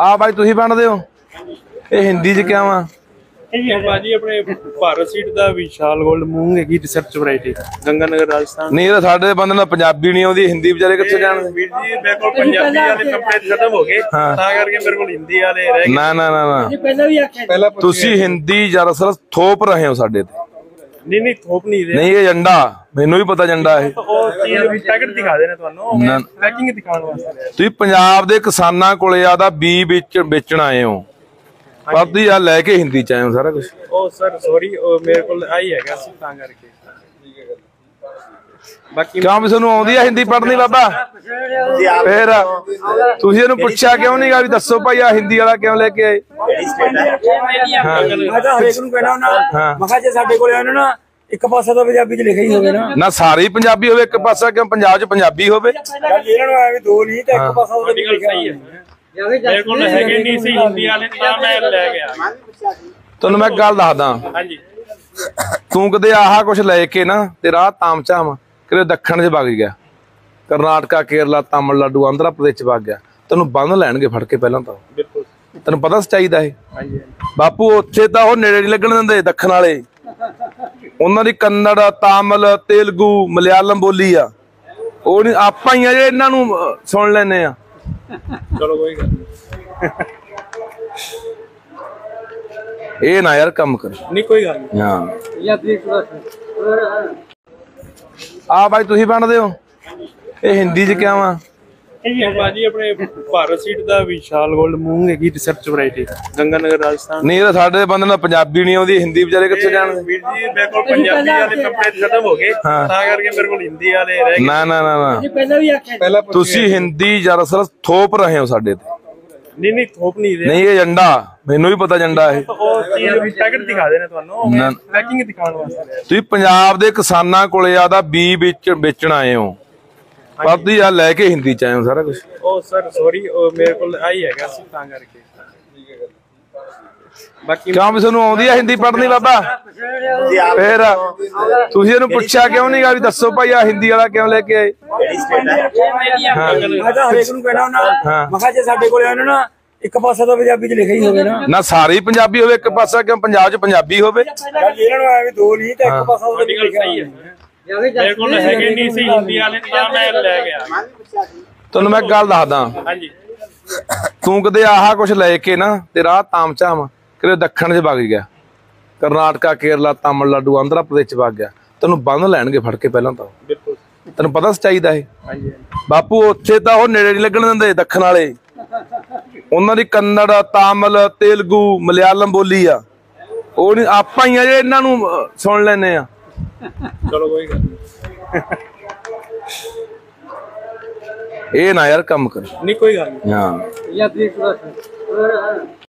ਆ ਬਾਈ ਤੁਸੀਂ ਬਣਦੇ ਹੋ? ਇਹ ਹਿੰਦੀ ਚ ਕਿਆ ਵਾ? ਇਹ ਬਾਜੀ ਆਪਣੇ ਭਾਰਤ ਸੀਟ ਦਾ ਵਿਸ਼ਾਲ ਗੋਲਡ ਮੂੰਗ ਹੈਗੀ ਰਿਸਰਚ ਵੈਰਾਈਟੀ ਗੰਗਾਨਗਰ ਰਾਜਸਥਾਨ। ਨਹੀਂ ਇਹ ਸਾਡੇ ਬੰਦੇ ਨੂੰ ਪੰਜਾਬੀ ਨਹੀਂ ਆਉਂਦੀ ਹਿੰਦੀ ਵਿਚਾਰੇ ਕਿੱਥੇ ਜਾਣਦੇ ਵੀਰ ਜੀ ਮੇਰੇ ਕੋਲ ਪੰਜਾਬੀ ਵਾਲੇ ਕੱਪੜੇ ਖਤਮ ਹੋ ਗਏ। ਤਾਂ ਕਰਕੇ ਮੇਰੇ ਕੋਲ ਹਿੰਦੀ ਵਾਲੇ ਰਹਿ ਗਏ। ਨਾ ਨਾ ਨਾ ਨਾ। ਪਹਿਲਾਂ ਵੀ ਆਖਿਆ ਤੁਸੀਂ ਹਿੰਦੀ ਦਰਅਸਲ ਥੋਪ ਰਹੇ ਹੋ ਸਾਡੇ ਤੇ। ਨਹੀਂ ਨਹੀਂ ਥੋਪ ਨਹੀਂ ਦੇ ਨਹੀਂ ਇਹ ਏਜੰਡਾ ਮੈਨੂੰ ਵੀ ਪਤਾ ਏਜੰਡਾ ਇਹ। ਉਹ ਚੀਜ਼ ਪੈਕਟ ਦਿਖਾ ਦੇਣਾ ਤੁਹਾਨੂੰ। ਨਾ। ਪੈਕਿੰਗ ਦਿਖਾਉਣ ਵਾਸਤੇ। ਤੁਸੀਂ ਪੰਜਾਬ ਦੇ ਕਿਸਾਨਾਂ ਕੋਲੇ ਆਦਾ ਬੀ ਵਿੱਚ ਵੇਚਣ ਆਏ ਹੋ। ਪਰ ਤੁਸੀਂ ਆ ਲੈ ਕੇ ਹਿੰਦੀ ਚ ਆਏ ਹੋ ਸਾਰਾ ਕੁਝ ਉਹ ਸਰ ਸੌਰੀ ਉਹ ਮੇਰੇ ਕੋਲ ਆਈ ਹੈਗਾ ਸੀ ਤਾਂ ਕਰਕੇ। ਬਾਕੀ ਕਿਉਂ ਵੀ ਤੁਹਾਨੂੰ ਆਉਂਦੀ ਆ ਹਿੰਦੀ ਪੜ੍ਹਨੀ ਬਾਬਾ? ਫੇਰ ਤੁਸੀਂ ਇਹਨੂੰ ਪੁੱਛਿਆ ਕਿਉਂ ਨਹੀਂਗਾ ਵੀ ਦੱਸੋ ਭਾਈ ਆ ਹਿੰਦੀ ਵਾਲਾ ਕਿਉਂ ਲੈ ਕੇ ਆਏ? ਮੈਂ ਤਾਂ ਹਰੇਕ ਨੂੰ ਕਹਿਣਾ ਹੁੰਦਾ ਹਾਂ। ਮੈਂ ਕਿਹਾ ਜੇ ਸਾਡੇ ਕੋਲੇ ਆਉਣ ਨਾ ਇੱਕ ਪਾਸਾ ਤਾਂ ਪੰਜਾਬੀ ਚ ਲਿਖਿਆ ਹੀ ਹੋਵੇ ਨਾ। ਨਾ ਸਾਰੇ ਹੀ ਪੰਜਾਬੀ ਹੋਵੇ ਇੱਕ ਪਾਸਾ ਕਿਉਂ ਪੰਜਾਬ 'ਚ ਪੰਜਾਬੀ ਹੋਵੇ? ਚੱਲ ਇਹਨਾਂ ਨੂੰ ਐਵੇਂ ਦੋ ਨਹੀਂ ਤਾਂ ਇੱਕ ਪਾਸਾ ਉਹਦੇ ਤੁਹਾਡੀ ਗੱਲ ਲਿਖਿਆ ਸਹੀ ਹੈ। ਮੇਰੇ ਕੋਲ ਹੈਗੇ ਨਹੀਂ ਸੀ ਹਿੰਦੀ ਵਾਲੇ ਤਾਂ ਮੈਂ ਲੈ ਗਿਆ। ਤੁਹਾਨੂੰ ਮੈਂ ਇੱਕ ਗੱਲ ਦੱਸਦਾ। ਹਾਂਜੀ। ਤੂੰ ਕਦੇ ਆਹ ਕੁਝ ਲੈ ਕੇ ਨਾ ਤੇ ਰਾਹ ਤਾਮਚਾਮ ਕਿਤੇ ਦੱਖਣ 'ਚ ਵਗ ਗਿਆ। ਕਰਨਾਟਕਾ ਕੇਰਲਾ ਤਾਮਿਲਨਾਡੂ ਆਂਧਰਾ ਪ੍ਰਦੇਸ਼ 'ਚ ਵਗ ਗਿਆ। ਤੈਨੂੰ ਬੰਨ ਲੈਣਗੇ ਫੜ ਕੇ ਪਹਿਲਾਂ ਤਾਂ। ਬਿਲਕੁਲ। ਤੈਨੂੰ ਪਤਾ ਸੱਚਾਈ ਦਾ ਇਹ? ਹਾਂਜੀ। ਬਾਪੂ ਉੱਥੇ ਤਾਂ ਉਹ ਨੇੜੇ ਨਹੀਂ ਲੱਗਣ ਦਿੰਦੇ ਦੱਖਣ ਵਾਲੇ। ਉਹਨਾਂ ਦੀ ਕੰਨੜ ਤਾਮਿਲ ਤੇਲਗੂ ਮਲਿਆਲਮ ਬੋਲੀ ਆ। ਉਹ ਨਹੀਂ ਆਪਾਂ ਹੀ ਆ ਜਿਹੜੇ ਇਹਨਾਂ ਨੂੰ ਸੁਣ ਲੈਨੇ ਆ। ਚਲੋ ਕੋਈ ਗੱਲ ਇਹ ਨਾ ਯਾਰ ਕੰਮ ਕਰ। ਨਹੀਂ ਕੋਈ ਗੱਲ ਨਹੀਂ ਹਾਂ। ਆ ਬਾਈ ਤੁਸੀਂ ਬਣਦੇ ਹੋ? ਇਹ ਹਿੰਦੀ ਚ ਕਿਆ ਵਾ? ਇਹ ਬਾਜੀ ਆਪਣੇ ਭਾਰਤ ਸੀਟ ਦਾ ਵਿਸ਼ਾਲ ਗੋਲਡ ਮੂੰਗ ਹੈਗੀ ਰਿਸਰਚ ਵੈਰਾਈਟੀ ਗੰਗਾਨਗਰ ਰਾਜਸਥਾਨ। ਨਹੀਂ ਇਹ ਸਾਡੇ ਬੰਦੇ ਨੂੰ ਪੰਜਾਬੀ ਨਹੀਂ ਆਉਂਦੀ ਹਿੰਦੀ ਵਿਚਾਰੇ ਕਿੱਥੇ ਜਾਣਦੇ ਵੀਰ ਜੀ ਮੇਰੇ ਕੋਲ ਪੰਜਾਬੀ ਵਾਲੇ ਕੱਪੜੇ ਖਤਮ ਹੋ ਗਏ ਹਾਂ। ਤਾਂ ਕਰਕੇ ਮੇਰੇ ਕੋਲ ਹਿੰਦੀ ਵਾਲੇ ਰਹਿ ਗਏ। ਨਾ ਨਾ ਨਾ ਨਾ। ਪਹਿਲਾਂ ਵੀ ਆਖਿਆ ਤੁਸੀਂ ਹਿੰਦੀ ਦਰਅਸਲ ਥੋਪ ਰਹੇ ਹੋ ਸਾਡੇ ਤੇ। ਨਹੀਂ ਨਹੀਂ ਥੋਪ ਨਹੀਂ ਦੇ ਨਹੀਂ ਇਹ ਏਜੰਡਾ ਮੈਨੂੰ ਵੀ ਪਤਾ ਏਜੰਡਾ ਇਹ। ਉਹ ਚੀਜ਼ ਪੈਕਟ ਦਿਖਾ ਦੇਣਾ ਤੁਹਾਨੂੰ। ਨਾ। ਪੈਕਿੰਗ ਦਿਖਾਉਣ ਵਾਸਤੇ। ਤੁਸੀਂ ਪੰਜਾਬ ਦੇ ਕਿਸਾਨਾਂ ਕੋਲੇ ਆਦਾ ਬੀ ਵਿੱਚ ਵੇਚਣ ਆਏ ਹੋ। ਤੁਸੀਂ ਆ ਲੈ ਕੇ ਹਿੰਦੀ ਚ ਹੋ ਸਾਰਾ ਕੁਝ ਉਹ ਸਰ ਸੌਰੀ ਉਹ ਮੇਰੇ ਕੋਲ ਆਈ ਹੈਗਾ ਸੀ ਤਾਂ ਕਰਕੇ। ਬਾਕੀ ਕਿਉਂ ਵੀ ਤੁਹਾਨੂੰ ਆਉਂਦੀ ਆ ਹਿੰਦੀ ਪੜ੍ਹਨੀ ਬਾਬਾ? ਫੇਰ ਤੁਸੀਂ ਇਹਨੂੰ ਪੁੱਛਿਆ ਕਿਉਂ ਨਹੀਂਗਾ ਵੀ ਦੱਸੋ ਭਾਈ ਆ ਹਿੰਦੀ ਵਾਲਾ ਕਿਉਂ ਲੈ ਕੇ ਆਏ? ਮੈਂ ਤਾਂ ਹਰੇਕ ਨੂੰ ਕਹਿਣਾ ਹੁੰਦਾ ਹਾਂ। ਮੈਂ ਕਿਹਾ ਜੇ ਸਾਡੇ ਕੋਲੇ ਆਉਣ ਨਾ ਇੱਕ ਪਾਸਾ ਤਾਂ ਪੰਜਾਬੀ ਚ ਲਿਖਿਆ ਹੀ ਹੋਵੇ ਨਾ। ਨਾ ਸਾਰੇ ਹੀ ਪੰਜਾਬੀ ਹੋਵੇ ਇੱਕ ਪਾਸਾ ਕਿਉਂ? ਪੰਜਾਬ 'ਚ ਪੰਜਾਬੀ ਹੋਵੇ। ਇਹਨਾਂ ਨੂੰ ਐਵੇਂ ਦੋ ਨਹੀਂ ਤਾਂ ਇੱਕ ਪਾਸਾ ਉਹਦੇ ਲਿਖਿਆ ਸਹੀ ਹੈ। ਮੇਰੇ ਕੋਲ ਹੈਗੇ ਨਹੀਂ ਸੀ ਹਿੰਦੀ ਵਾਲੇ ਤਾਂ ਮੈਂ ਲੈ ਗਿਆ। ਤੁਹਾਨੂੰ ਮੈਂ ਇੱਕ ਗੱਲ ਦੱਸਦਾ। ਹਾਂਜੀ। ਤੂੰ ਕਦੇ ਆਹ ਕੁਝ ਲੈ ਕੇ ਨਾ ਤੇ ਰਾਹ ਤਾਮਚਾਮ ਕਿਤੇ ਦੱਖਣ 'ਚ ਵਗ ਗਿਆ। ਕਰਨਾਟਕਾ ਕੇਰਲਾ ਤਾਮਿਲਨਾਡੂ ਆਂਧਰਾ ਪ੍ਰਦੇਸ਼ 'ਚ ਵਗ ਗਿਆ। ਤੈਨੂੰ ਬੰਨ ਲੈਣਗੇ ਫੜ ਕੇ ਪਹਿਲਾਂ ਤਾਂ। ਬਿਲਕੁਲ। ਤੈਨੂੰ ਪਤਾ ਸੱਚਾਈ ਦਾ ਇਹ? ਹਾਂਜੀ ਬਾਪੂ ਉੱਥੇ ਤਾਂ ਉਹ ਨੇੜੇ ਨਹੀਂ ਲੱਗਣ ਦਿੰਦੇ ਦੱਖਣ ਵਾਲੇ। ਉਹਨਾਂ ਦੀ ਕੰਨੜ ਤਾਮਿਲ ਤੇਲਗੂ ਮਲਿਆਲਮ ਬੋਲੀ ਆ। ਉਹ ਨਹੀਂ ਆਪਾਂ ਹੀ ਆ ਜਿਹੜੇ ਇਹਨਾਂ ਨੂੰ ਸੁਣ ਲੈਨੇ ਆ। ਚਲੋ ਕੋਈ ਗੱਲ ਇਹ ਨਾ ਯਾਰ ਕੰਮ ਕਰ। ਨਹੀਂ ਕੋਈ ਗੱਲ ਨਹੀਂ ਹਾਂ। ਜਾਂ